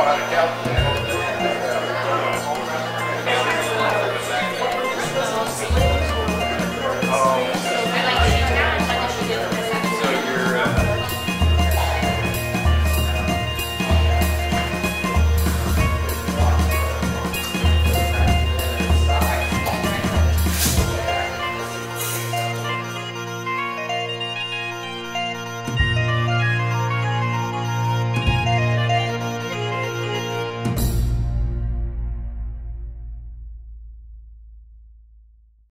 know how to calculate.